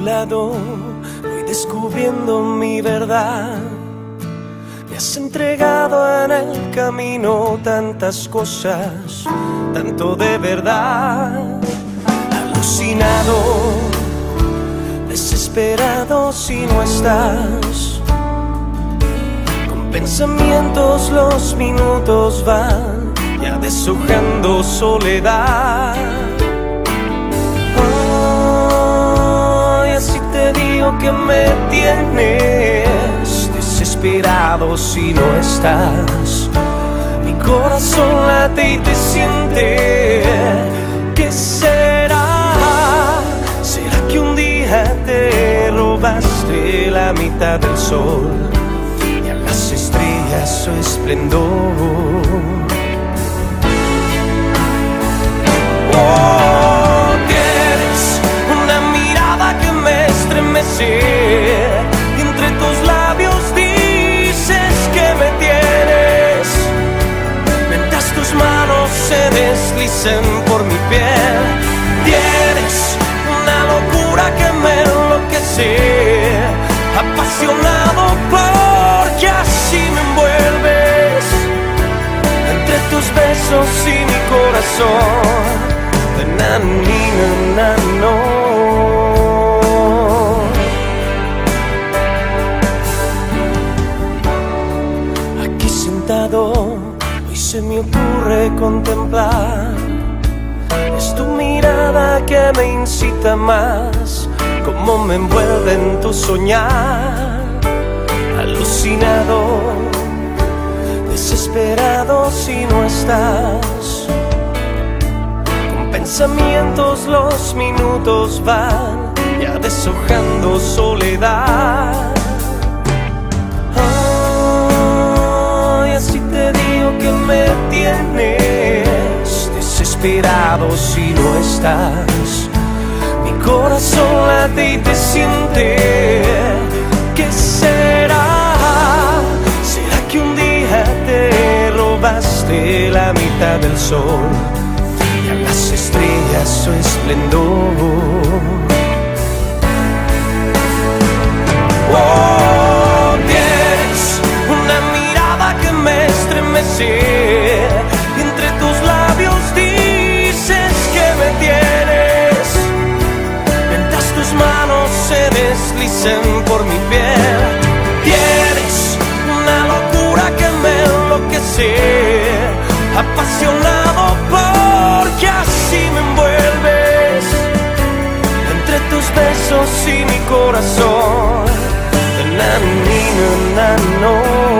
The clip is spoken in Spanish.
Lado, voy descubriendo mi verdad. Me has entregado en el camino tantas cosas, tanto de verdad. Alucinado, desesperado si no estás. Con pensamientos los minutos van ya deshojando soledad. Que me tienes desesperado si no estás. Mi corazón late y te siente. ¿Qué será? ¿Será que un día te robaste la mitad del sol y a las estrellas su esplendor? Entre tus labios dices que me tienes. Mientras tus manos se deslizan por mi piel. Tienes una locura que me enloquece. Apasionado porque así me envuelves. Entre tus besos y mi corazón na ni na na no. Hoy se me ocurre contemplar. Es tu mirada que me incita más, como me envuelve en tu soñar. Alucinado, desesperado si no estás pensamientos los minutos van si no estás. Mi corazón late y te siente. ¿Qué será? ¿Será que un día te robaste la mitad del sol? las estrellas su esplendor. Oh, por mi piel. Tienes una locura que me enloquece, apasionado porque así me envuelves. Entre tus besos y mi corazón, na, ni, no.